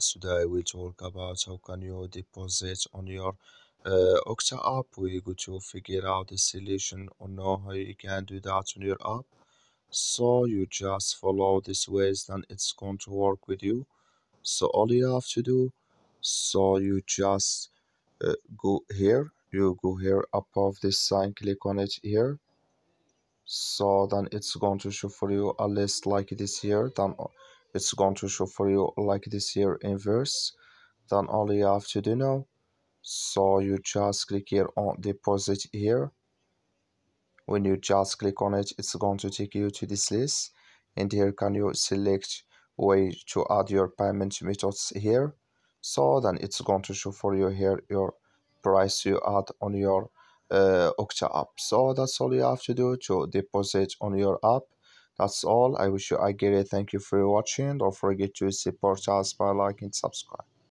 today we talk about how can you deposit on your uh, Octa app. We're going to figure out the solution or know how you can do that on your app. So you just follow this ways, then it's going to work with you. So all you have to do, so you just uh, go here, you go here above this sign, click on it here. So then it's going to show for you a list like this here. Then it's going to show for you like this here inverse then all you have to do now. So you just click here on deposit here. When you just click on it it's going to take you to this list. And here can you select way to add your payment methods here. So then it's going to show for you here your price you add on your uh, Octa app. So that's all you have to do to deposit on your app that's all. I wish you a great thank you for watching. Don't forget to support us by liking and subscribe.